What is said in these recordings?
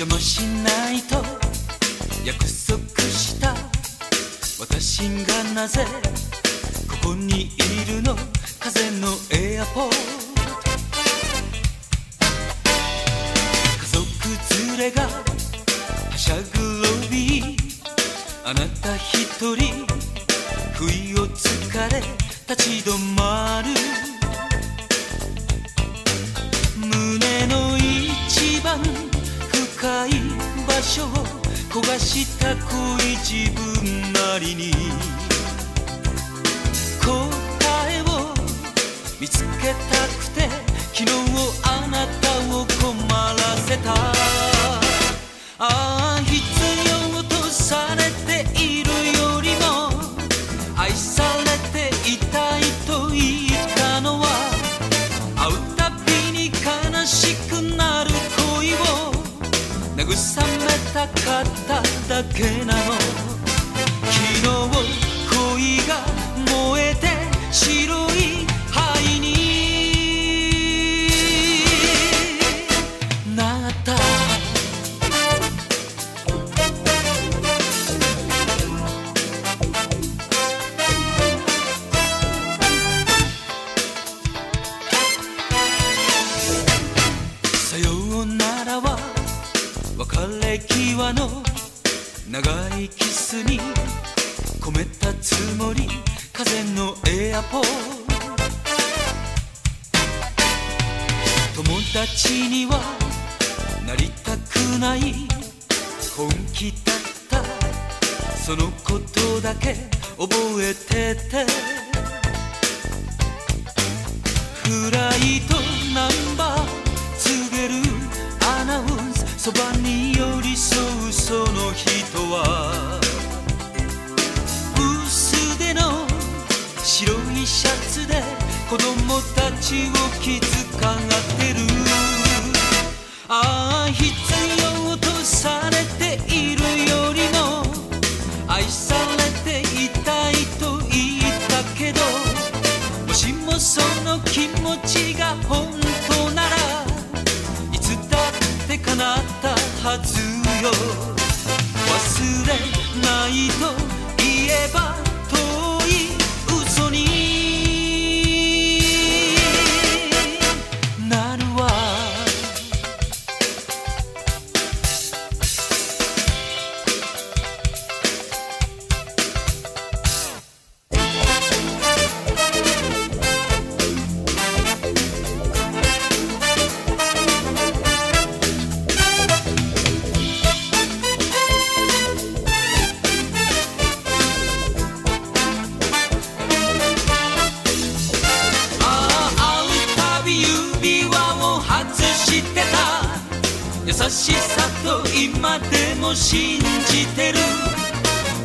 邪魔しないと約束した私がなぜここにいるの風のエアポート。家族連れがはしゃぐロビー。あなた一人不意をつかれ立ち止まる。胸の一番深い場所を焦がした恋自分なりに。答えを見つけたくて昨日たかっただけなの。昨日恋が燃えて白い灰に。なった。さようならは別れ際の長いキスに込めたつもり風のエアポー。友達にはなりたくない。本気だった。そのことだけ覚えてて。子供たちを気遣ってる。ああ必要とされているよりも愛されていたいと言ったけどもしもその気持ちが本当ならいつだって叶ったはずよ。忘れないと。優しさと今でも信じてる。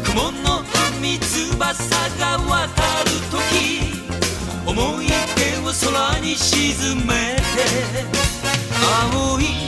雲の海翼が渡る時思い出を空に沈めて青い